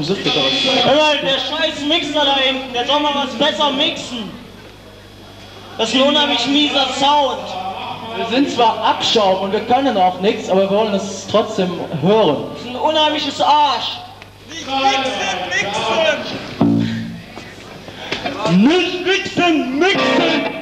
sucht ihr das? Hör mal, der scheiß Mixer da hinten, der soll mal was besser mixen. Das ist ein unheimlich mieser Sound. Wir sind zwar Abschaum und wir können auch nichts, aber wir wollen es trotzdem hören. Das ist ein unheimliches Arsch. Nicht mixen, mixen! Mach